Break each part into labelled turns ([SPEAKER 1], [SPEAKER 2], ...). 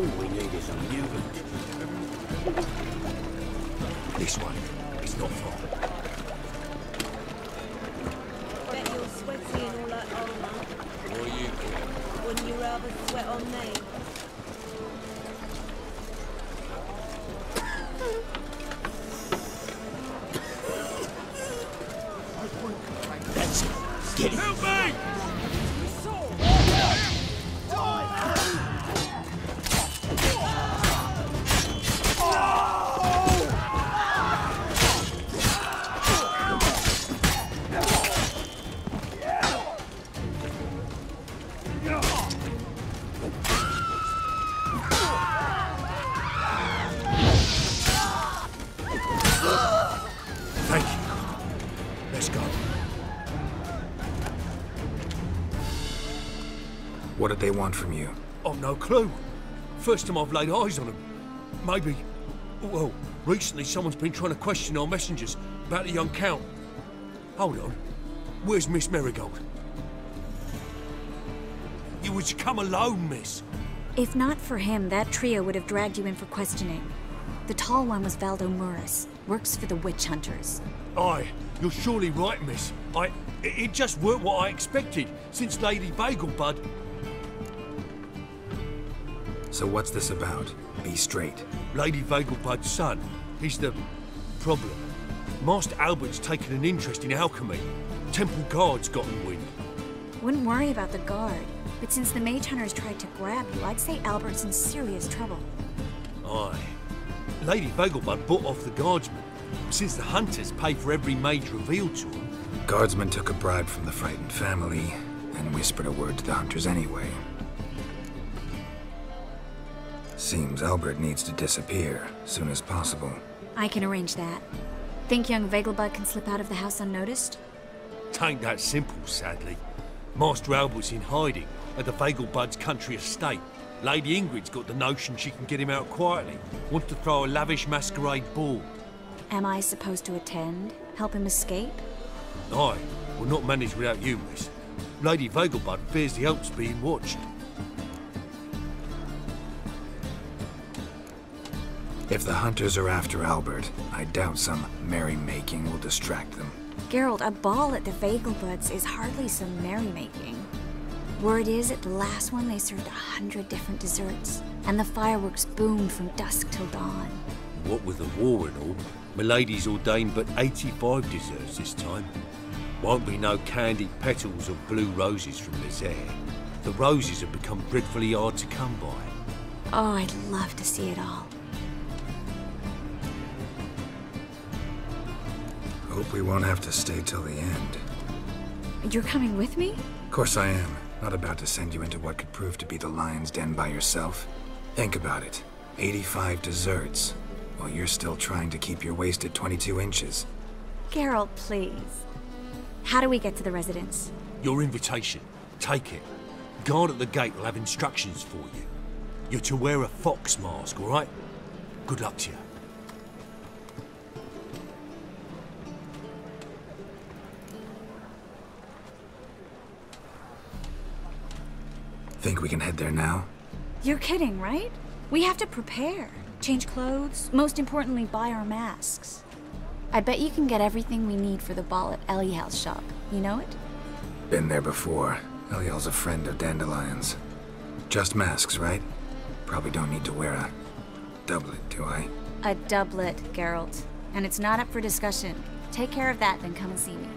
[SPEAKER 1] All we need is a mutant.
[SPEAKER 2] This one. is not far.
[SPEAKER 3] Bet you're sweaty and all that armour.
[SPEAKER 1] What do you care?
[SPEAKER 3] Wouldn't you rather sweat on me?
[SPEAKER 4] What they want from you?
[SPEAKER 2] I've no clue. First time I've laid eyes on them. Maybe. Well, recently someone's been trying to question our messengers about the young count. Hold on. Where's Miss Marigold? You was to come alone, miss.
[SPEAKER 5] If not for him, that trio would have dragged you in for questioning. The tall one was Valdo Muris, works for the witch hunters.
[SPEAKER 2] Aye, you're surely right, miss. I. It, it just weren't what I expected since Lady Vegelbud.
[SPEAKER 4] So what's this about? Be straight.
[SPEAKER 2] Lady Vegelbud's son. He's the problem. Master Albert's taken an interest in alchemy. Temple guards gotten wind.
[SPEAKER 5] Wouldn't worry about the guard, but since the mage hunters tried to grab you, I'd say Albert's in serious trouble.
[SPEAKER 2] Aye. Lady Vegelbud bought off the guardsmen. Since the hunters pay for every mage revealed to them,
[SPEAKER 4] Guardsman took a bribe from the frightened family and whispered a word to the hunters anyway. Seems Albert needs to disappear soon as possible.
[SPEAKER 5] I can arrange that. Think young Vegelbud can slip out of the house unnoticed?
[SPEAKER 2] tain't that simple, sadly. Master Albert's in hiding at the Vegelbud's country estate. Lady Ingrid's got the notion she can get him out quietly. Wants to throw a lavish masquerade ball.
[SPEAKER 5] Am I supposed to attend? Help him escape?
[SPEAKER 2] I will not manage without you, miss. Lady Vegelbud fears the Alps being watched.
[SPEAKER 4] If the hunters are after Albert, I doubt some merrymaking will distract them.
[SPEAKER 5] Geralt, a ball at the Vagelbuds is hardly some merrymaking. Word is, at the last one they served a hundred different desserts, and the fireworks boomed from dusk till dawn.
[SPEAKER 2] What with the war and all, Milady's ordained but 85 desserts this time. Won't be no candied petals or blue roses from Lizette. The roses have become dreadfully hard to come by.
[SPEAKER 5] Oh, I'd love to see it all.
[SPEAKER 4] Hope we won't have to stay till the end.
[SPEAKER 5] You're coming with me?
[SPEAKER 4] Of course I am. Not about to send you into what could prove to be the lion's den by yourself. Think about it. 85 desserts, while you're still trying to keep your waist at 22 inches.
[SPEAKER 5] Geralt, please. How do we get to the residence?
[SPEAKER 2] Your invitation. Take it. Guard at the gate will have instructions for you. You're to wear a fox mask, all right? Good luck to you.
[SPEAKER 4] Think we can head there now?
[SPEAKER 5] You're kidding, right? We have to prepare. Change clothes, most importantly, buy our masks. I bet you can get everything we need for the ball at Elihal's shop. You know it?
[SPEAKER 4] Been there before. Elihal's a friend of Dandelion's. Just masks, right? Probably don't need to wear a doublet, do I?
[SPEAKER 5] A doublet, Geralt. And it's not up for discussion. Take care of that, then come and see me.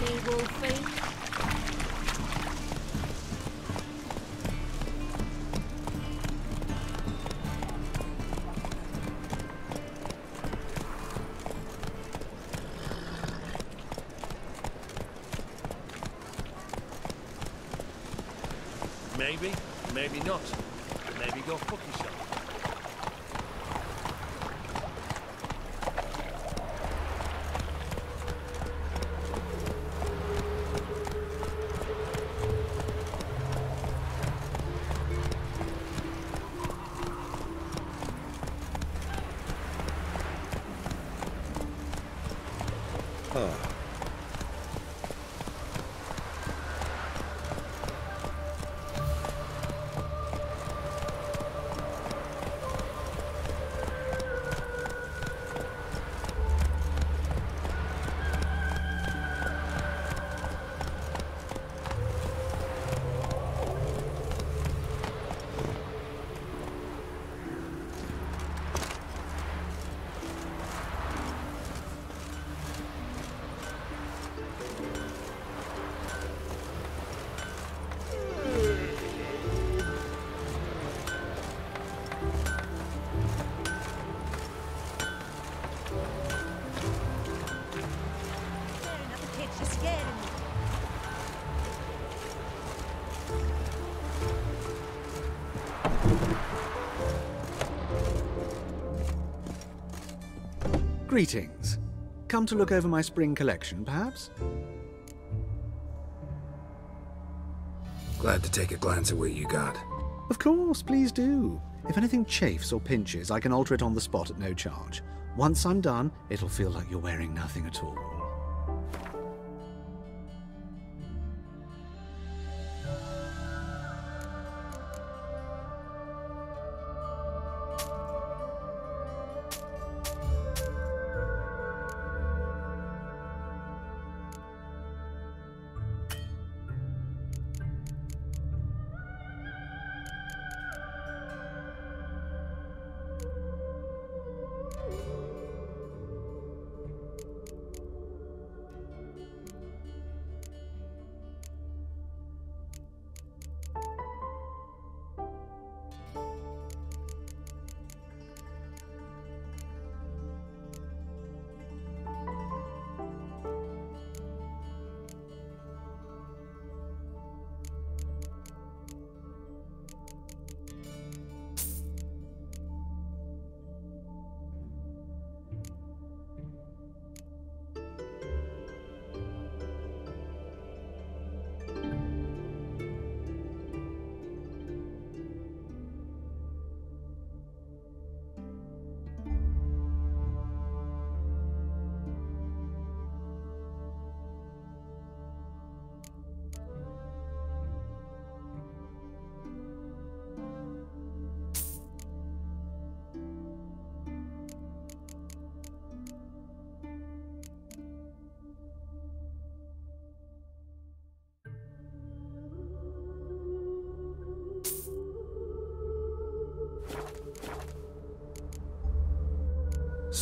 [SPEAKER 3] me, Wolfie.
[SPEAKER 2] Maybe, maybe not. Maybe go fuck
[SPEAKER 6] Greetings. Come to look over my spring collection, perhaps?
[SPEAKER 4] Glad to take a glance at what you got.
[SPEAKER 6] Of course, please do. If anything chafes or pinches, I can alter it on the spot at no charge. Once I'm done, it'll feel like you're wearing nothing at all.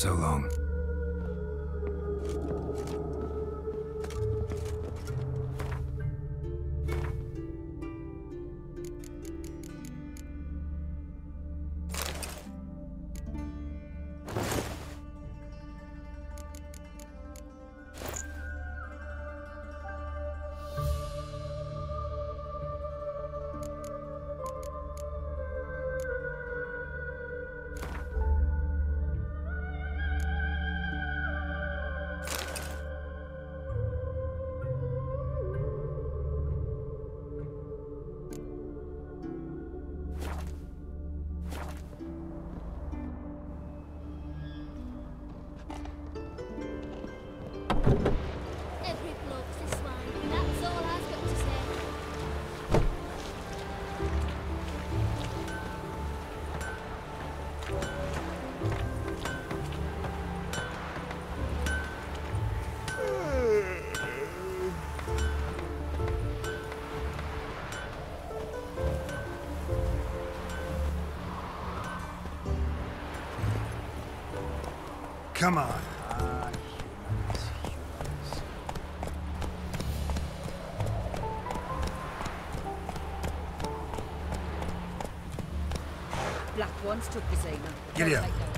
[SPEAKER 4] So long. Come on.
[SPEAKER 3] Black ones took the Zena.
[SPEAKER 4] Giddy up.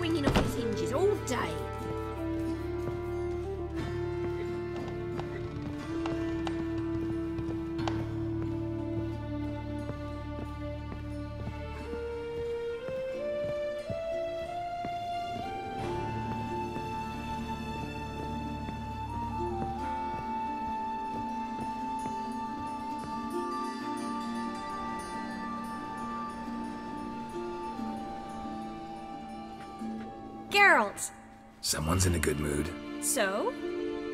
[SPEAKER 3] Been swinging off its hinges all day.
[SPEAKER 5] Geralt!
[SPEAKER 4] Someone's in a good mood.
[SPEAKER 5] So?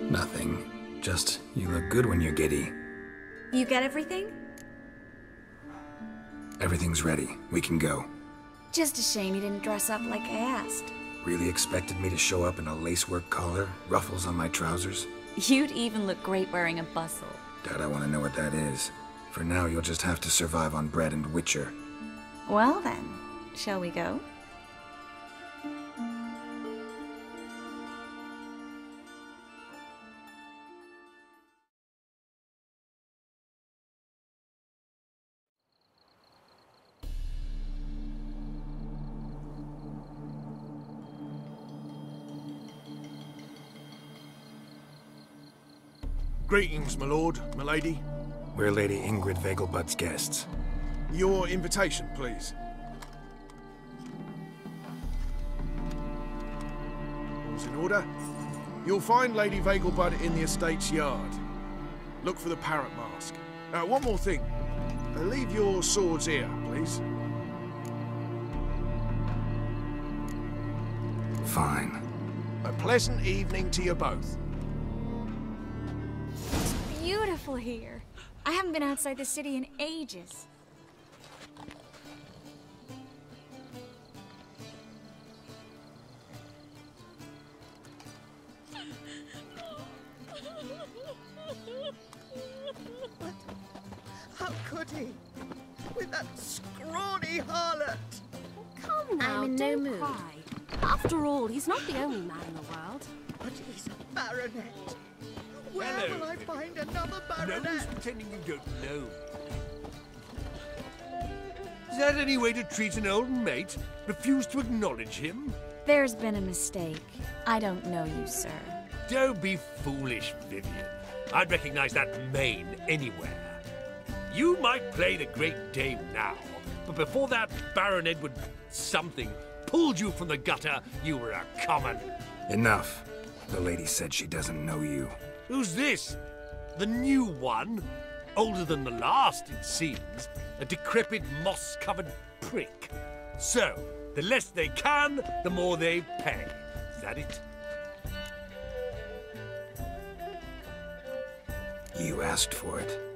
[SPEAKER 4] Nothing. Just, you look good when you're giddy.
[SPEAKER 5] You get everything?
[SPEAKER 4] Everything's ready. We can go.
[SPEAKER 5] Just a shame you didn't dress up like I asked.
[SPEAKER 4] Really expected me to show up in a lacework collar, ruffles on my trousers?
[SPEAKER 5] You'd even look great wearing a bustle.
[SPEAKER 4] Dad, I want to know what that is. For now, you'll just have to survive on bread and witcher.
[SPEAKER 5] Well then, shall we go?
[SPEAKER 7] Greetings, my lord, my lady.
[SPEAKER 4] We're Lady Ingrid Vegelbud's guests.
[SPEAKER 7] Your invitation, please. All's in order. You'll find Lady Vegelbud in the estate's yard. Look for the parrot mask. Uh, one more thing. Uh, leave your swords here, please.
[SPEAKER 4] Fine.
[SPEAKER 7] A pleasant evening to you both.
[SPEAKER 5] Beautiful here. I haven't been outside the city in ages.
[SPEAKER 2] Pretending you don't know. Is that any way to treat an old mate? Refuse to acknowledge him?
[SPEAKER 5] There's been a mistake. I don't know you, sir.
[SPEAKER 2] Don't be foolish, Vivian. I'd recognize that mane anywhere. You might play the great dame now, but before that Baron Edward something pulled you from the gutter, you were a common.
[SPEAKER 4] Enough. The lady said she doesn't know you.
[SPEAKER 2] Who's this? The new one? Older than the last, it seems. A decrepit, moss covered prick. So, the less they can, the more they pay. Is that it?
[SPEAKER 4] You asked for it.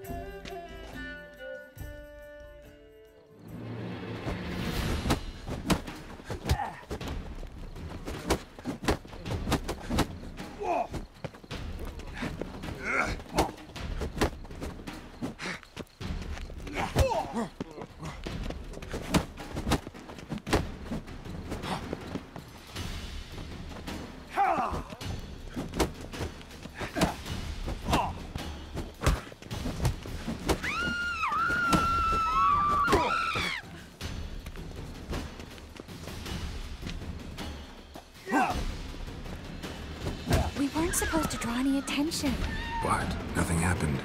[SPEAKER 5] Supposed to draw any attention.
[SPEAKER 4] What? Nothing happened.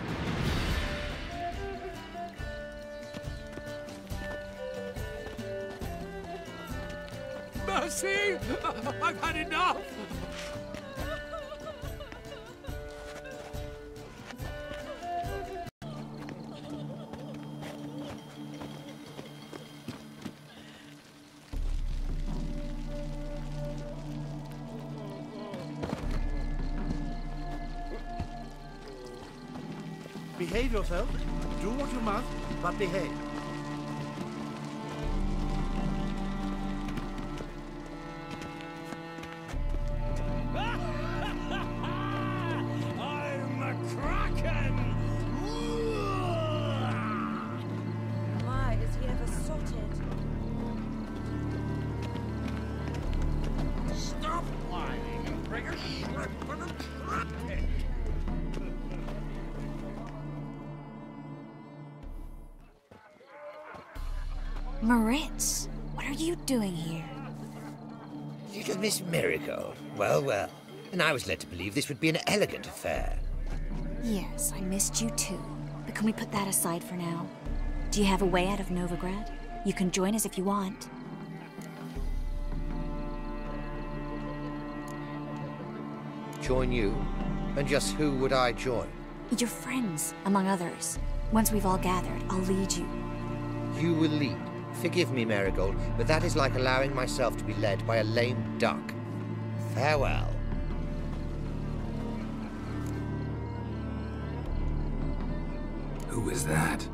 [SPEAKER 2] Mercy! I've had enough!
[SPEAKER 8] Must, but
[SPEAKER 5] Moritz, what are you doing here?
[SPEAKER 9] Little Miss Miracle. Well, well. And I was led to believe this would be an elegant affair.
[SPEAKER 5] Yes, I missed you too. But can we put that aside for now? Do you have a way out of Novigrad? You can join us if you want.
[SPEAKER 9] Join you? And just who would I join?
[SPEAKER 5] Your friends, among others. Once we've all gathered, I'll lead you.
[SPEAKER 9] You will lead. Forgive me, Marigold, but that is like allowing myself to be led by a lame duck. Farewell.
[SPEAKER 4] Who is that?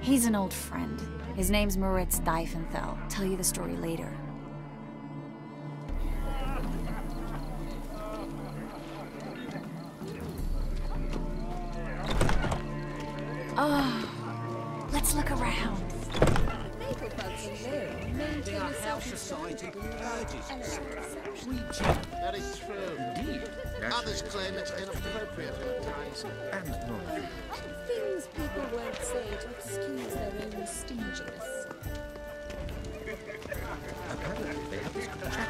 [SPEAKER 5] He's an old friend. His name's Moritz Diefenthal. Tell you the story later.
[SPEAKER 10] Say to excuse their own stinginess.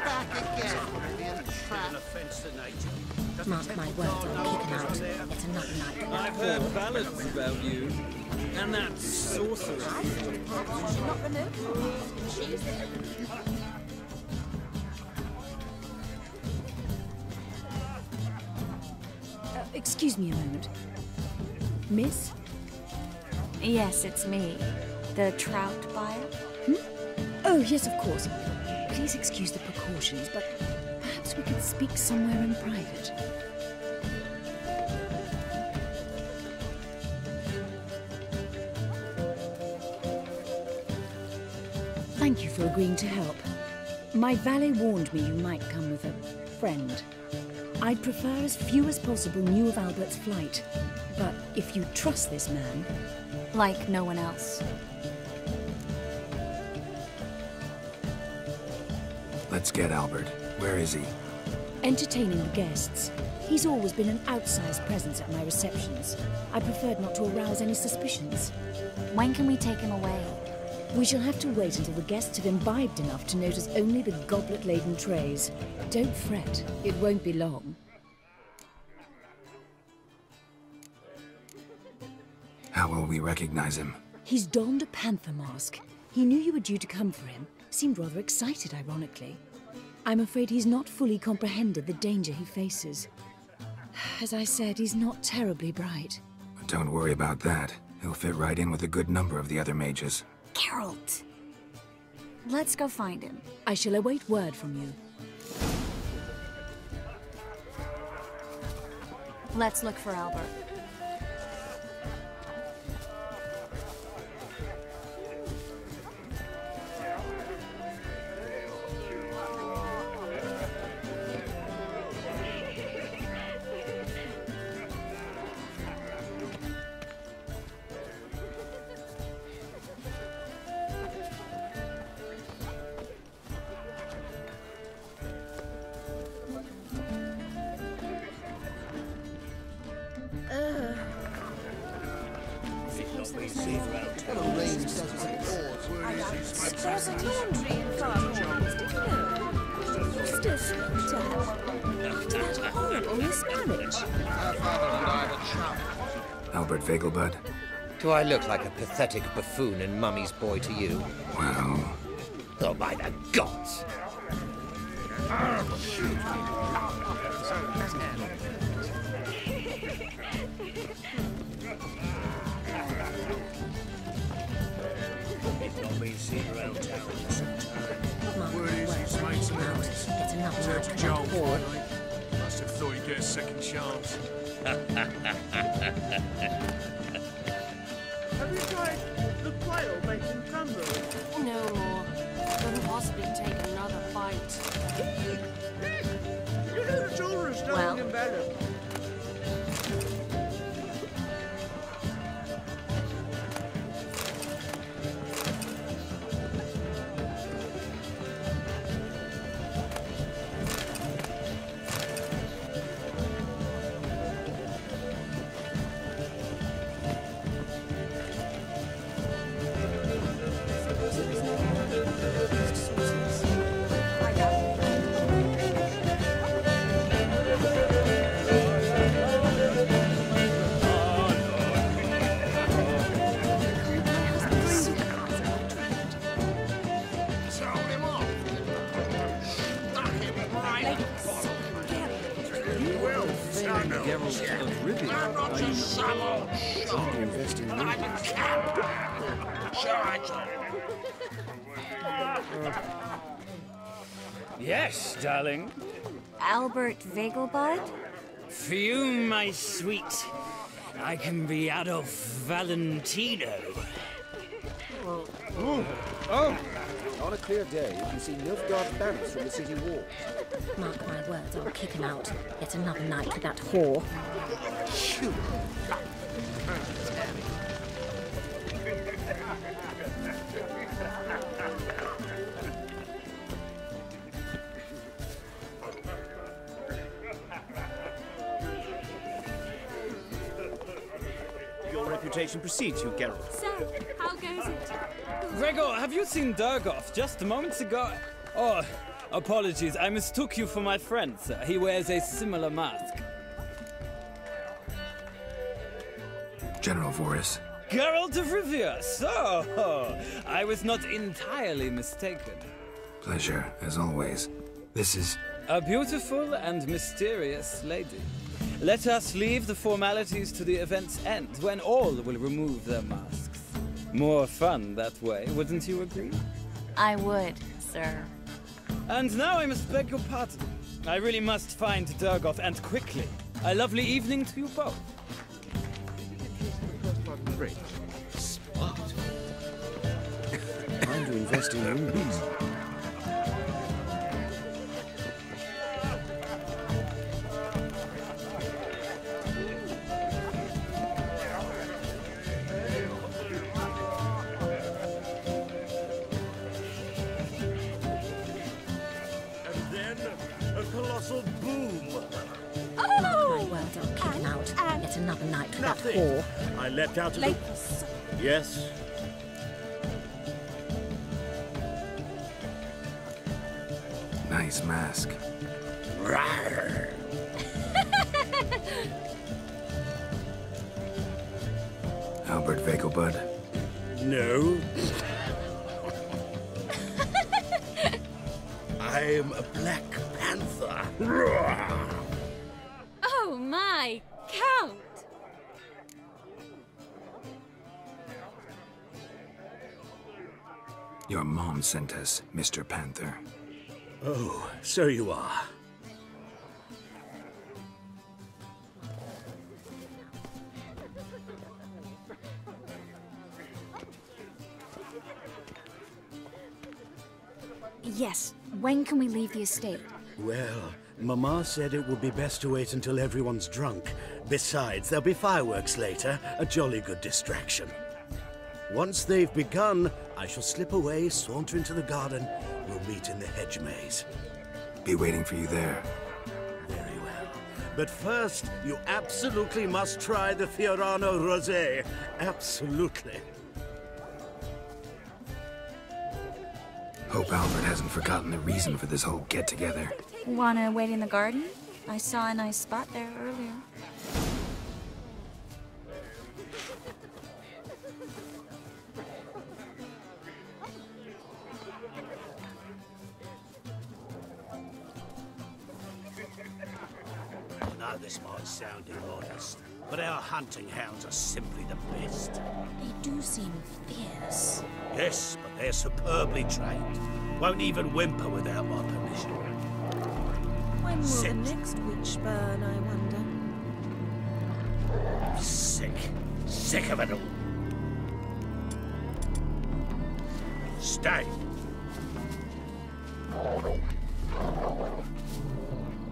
[SPEAKER 11] Back again. Being trapped.
[SPEAKER 12] Offense to nature.
[SPEAKER 13] Mark my words, I'll kick him out. It's a nut night.
[SPEAKER 12] I've heard ballads about you. And that sorceress.
[SPEAKER 3] Not the note. She's there.
[SPEAKER 13] Uh, excuse me a moment. Miss?
[SPEAKER 5] Yes, it's me. The trout buyer? Hmm?
[SPEAKER 13] Oh, yes, of course. Please excuse the precautions, but perhaps we could speak somewhere in private. Thank you for agreeing to help. My valet warned me you might come with a friend. I'd prefer as few as possible knew of Albert's flight. But if you trust this man...
[SPEAKER 5] Like no one else.
[SPEAKER 4] Let's get Albert. Where is he?
[SPEAKER 13] Entertaining the guests. He's always been an outsized presence at my receptions. I preferred not to arouse any suspicions.
[SPEAKER 5] When can we take him away?
[SPEAKER 13] We shall have to wait until the guests have imbibed enough to notice only the goblet-laden trays. Don't fret, it won't be long.
[SPEAKER 4] How will we recognize him?
[SPEAKER 13] He's donned a panther mask. He knew you were due to come for him. Seemed rather excited, ironically. I'm afraid he's not fully comprehended the danger he faces. As I said, he's not terribly bright.
[SPEAKER 4] Don't worry about that. He'll fit right in with a good number of the other mages.
[SPEAKER 5] Geralt! Let's go find him.
[SPEAKER 13] I shall await word from you.
[SPEAKER 5] Let's look for Albert.
[SPEAKER 3] There's a laundry in Farmhorns, did you know? You still speak to her. After that horrible mismarriage.
[SPEAKER 11] Her father and I were chums.
[SPEAKER 4] Albert Vegelbud?
[SPEAKER 9] Do I look like a pathetic buffoon and mummy's boy to you?
[SPEAKER 4] Well,
[SPEAKER 9] Oh, by the gods!
[SPEAKER 7] Word is he's made some noise.
[SPEAKER 13] It's enough
[SPEAKER 7] That's Joel. Must have thought he'd get a second chance.
[SPEAKER 14] have you tried the quail making crumble? No more. Couldn't possibly take another bite.
[SPEAKER 12] well, Yes, darling.
[SPEAKER 5] Albert Vegelbud?
[SPEAKER 12] Fume, my sweet. I can be Adolf Valentino.
[SPEAKER 15] Ooh. Oh! On a clear day, you can see Nilfgaard banners from the city walls.
[SPEAKER 16] Mark my words, I'll kick him out. Yet another night with that whore.
[SPEAKER 14] Shoot.
[SPEAKER 17] Your reputation precedes you, Geralt.
[SPEAKER 8] So, how goes it?
[SPEAKER 12] Gregor, have you seen Durgoff just moments ago? Oh, apologies. I mistook you for my friend, sir. He wears a similar mask.
[SPEAKER 4] General Voris.
[SPEAKER 12] Geralt of Rivia. So, I was not entirely mistaken.
[SPEAKER 4] Pleasure, as always. This is.
[SPEAKER 12] A beautiful and mysterious lady. Let us leave the formalities to the event's end, when all will remove their masks. More fun that way, wouldn't you agree?
[SPEAKER 5] I would, sir.
[SPEAKER 12] And now I must beg your pardon. I really must find Durgoff, and quickly. A lovely evening to you both.
[SPEAKER 14] Spot.
[SPEAKER 15] Time to invest in rubies.
[SPEAKER 16] Another that
[SPEAKER 2] Nothing. I leapt out of
[SPEAKER 16] Late
[SPEAKER 2] the... Yes?
[SPEAKER 4] Nice mask.
[SPEAKER 14] Rawr.
[SPEAKER 4] Albert Vegelbud.
[SPEAKER 2] No. I'm a Black Panther. Rawr.
[SPEAKER 4] Mom sent us, Mr. Panther.
[SPEAKER 2] Oh, so you are.
[SPEAKER 5] Yes. When can we leave the estate?
[SPEAKER 2] Well, Mama said it would be best to wait until everyone's drunk. Besides, there'll be fireworks later, a jolly good distraction. Once they've begun, I shall slip away, saunter into the garden. We'll meet in the hedge maze.
[SPEAKER 4] Be waiting for you there.
[SPEAKER 2] Very well. But first, you absolutely must try the Fiorano Rosé. Absolutely.
[SPEAKER 4] Hope Albert hasn't forgotten the reason for this whole get together.
[SPEAKER 5] Wanna wait in the garden? I saw a nice spot there earlier.
[SPEAKER 2] Sound immodest, but our hunting hounds are simply the best.
[SPEAKER 16] They do seem fierce.
[SPEAKER 2] Yes, but they're superbly trained. Won't even whimper without my permission.
[SPEAKER 8] When will
[SPEAKER 2] Sit.
[SPEAKER 8] the next witch burn, I wonder?
[SPEAKER 2] Sick. Sick of it all. Stay.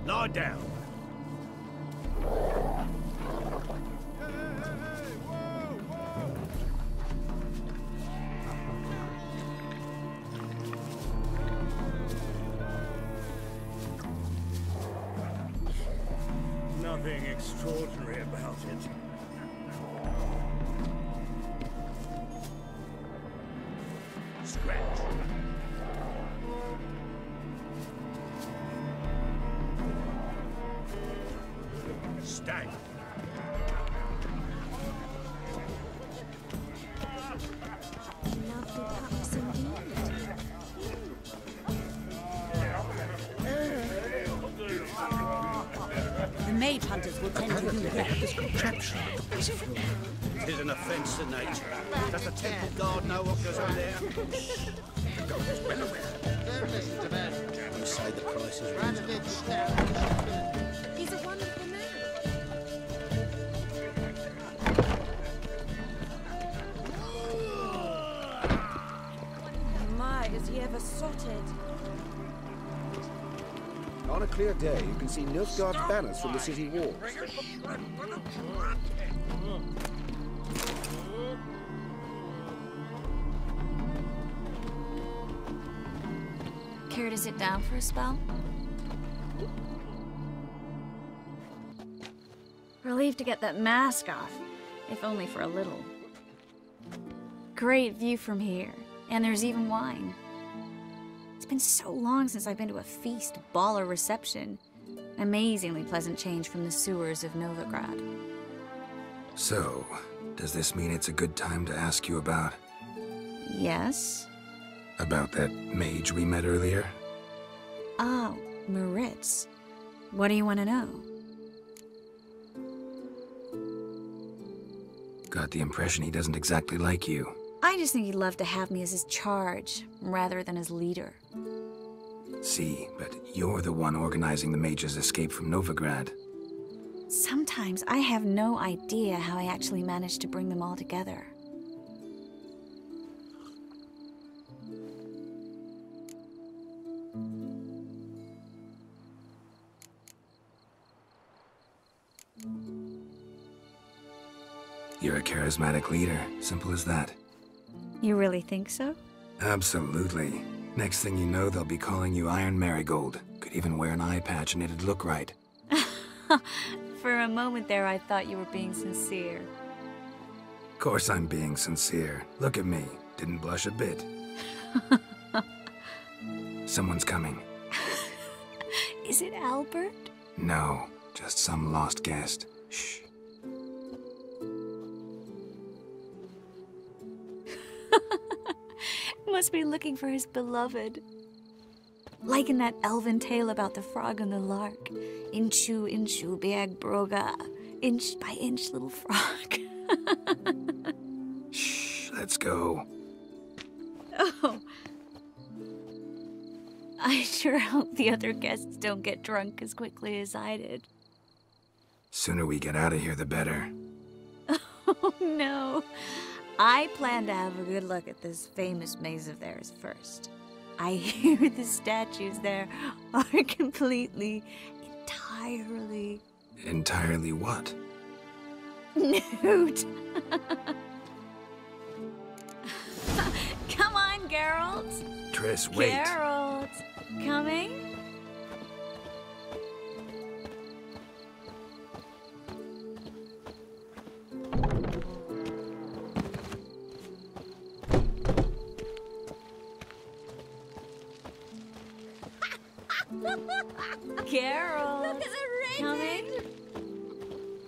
[SPEAKER 2] Lie down.
[SPEAKER 16] To do better.
[SPEAKER 17] This contraption flawed. It is an offence to nature. Does the temple guard know what goes on there? The god is well aware. You say the price is reasonable.
[SPEAKER 15] Clear day, you can see Nilfgaard's banners from the city walls.
[SPEAKER 5] Care to sit down for a spell? Relieved to get that mask off, if only for a little. Great view from here, and there's even wine. It's been so long since I've been to a feast, ball, or reception. Amazingly pleasant change from the sewers of Novigrad.
[SPEAKER 4] So, does this mean it's a good time to ask you about
[SPEAKER 5] Yes?
[SPEAKER 4] about that mage we met earlier?
[SPEAKER 5] Ah, oh, Moritz. What do you want to know?
[SPEAKER 4] Got the impression he doesn't exactly like you.
[SPEAKER 5] I just think he'd love to have me as his charge, rather than his leader.
[SPEAKER 4] See, but you're the one organizing the Major's escape from Novigrad.
[SPEAKER 5] Sometimes I have no idea how I actually managed to bring them all together.
[SPEAKER 4] You're a charismatic leader. Simple as that.
[SPEAKER 5] You really think so?
[SPEAKER 4] Absolutely. Next thing you know, they'll be calling you Iron Marigold. Could even wear an eye patch and it'd look right.
[SPEAKER 5] For a moment there, I thought you were being sincere.
[SPEAKER 4] Of course I'm being sincere. Look at me. Didn't blush a bit. Someone's coming.
[SPEAKER 5] Is it Albert?
[SPEAKER 4] No, just some lost guest. Shh.
[SPEAKER 5] Must be looking for his beloved. Like in that elven tale about the frog and the lark. Inchu, inchu, biag broga. Inch by inch, little frog.
[SPEAKER 4] Shh, let's go.
[SPEAKER 5] Oh. I sure hope the other guests don't get drunk as quickly as I did.
[SPEAKER 4] Sooner we get out of here, the better.
[SPEAKER 5] Oh no. I plan to have a good look at this famous maze of theirs first. I hear the statues there are completely, entirely
[SPEAKER 4] Entirely what?
[SPEAKER 5] nude. Come on, Geralt.
[SPEAKER 4] Triss, wait.
[SPEAKER 5] Geralt, coming? Geralt,
[SPEAKER 3] Look at the
[SPEAKER 5] coming?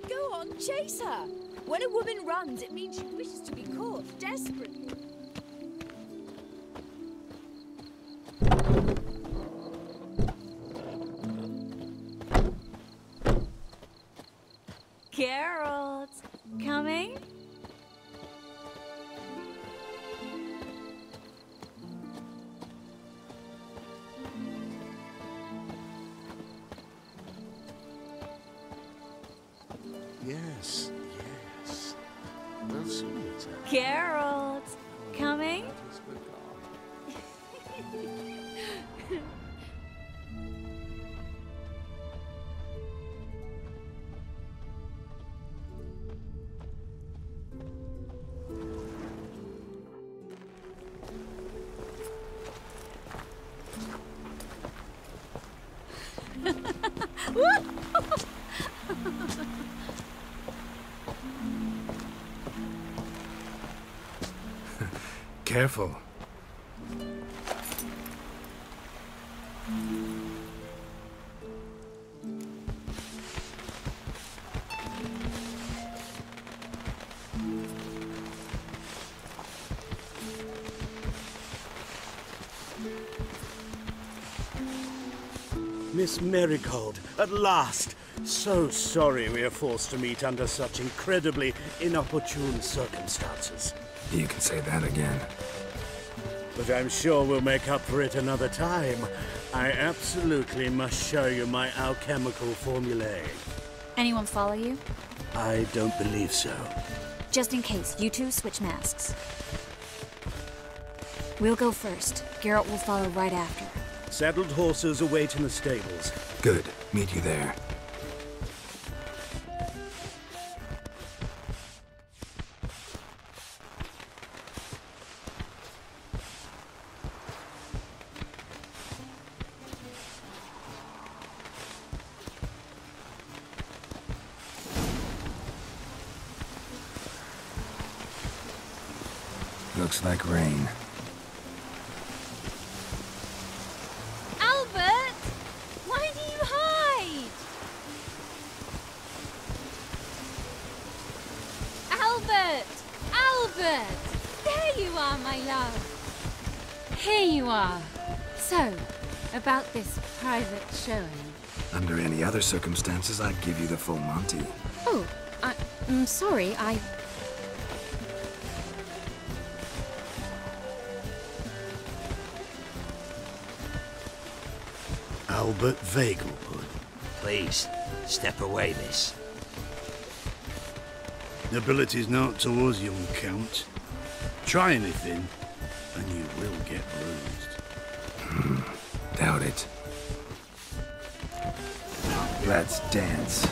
[SPEAKER 3] Go on, chase her. When a woman runs, it means she wishes to be caught desperately.
[SPEAKER 5] Geralt,
[SPEAKER 4] Careful.
[SPEAKER 17] Miss Marigold, at last!
[SPEAKER 2] So sorry we are forced to meet under such incredibly inopportune circumstances.
[SPEAKER 4] You can say that again.
[SPEAKER 2] But I'm sure we'll make up for it another time. I absolutely must show you my alchemical formulae.
[SPEAKER 5] Anyone follow you?
[SPEAKER 2] I don't believe so.
[SPEAKER 5] Just in case, you two switch masks. We'll go first. Geralt will follow right after.
[SPEAKER 2] Saddled horses await in the stables.
[SPEAKER 4] Good. Meet you there. Looks like rain.
[SPEAKER 18] Albert! Why do you hide? Albert! Albert! There you are, my love. Here you are. So, about this private showing.
[SPEAKER 4] Under any other circumstances, I'd give you the full Monty.
[SPEAKER 19] Oh, I, am sorry, I...
[SPEAKER 2] Albert Vegelbud.
[SPEAKER 9] Please, step away, miss.
[SPEAKER 20] Nobility's not towards young Count. Try anything, and you will get bruised.
[SPEAKER 4] Doubt it. Let's dance.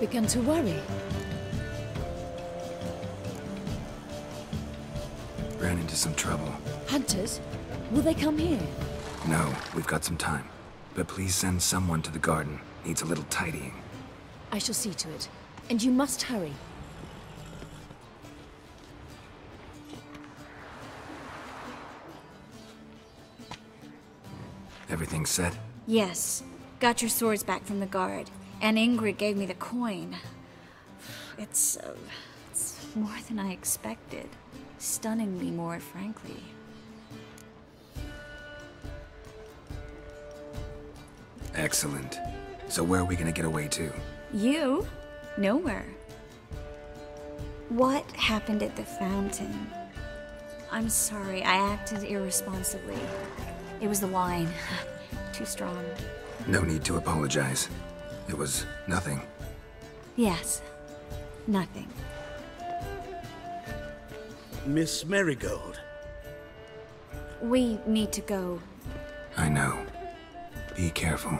[SPEAKER 13] Begun to worry.
[SPEAKER 4] Ran into some trouble.
[SPEAKER 13] Hunters? Will they come here?
[SPEAKER 4] No, we've got some time. But please send someone to the garden. Needs a little tidying.
[SPEAKER 13] I shall see to it. And you must hurry.
[SPEAKER 4] Everything set?
[SPEAKER 5] Yes. Got your swords back from the guard. And Ingrid gave me the coin. It's, uh, it's more than I expected. Stunningly more, frankly.
[SPEAKER 4] Excellent. So where are we gonna get away to?
[SPEAKER 5] You? Nowhere. What happened at the fountain? I'm sorry, I acted irresponsibly. It was the wine. Too strong.
[SPEAKER 4] No need to apologize. It was nothing.
[SPEAKER 5] Yes. Nothing.
[SPEAKER 17] Miss Marigold.
[SPEAKER 5] We need to go.
[SPEAKER 4] I know. Be careful.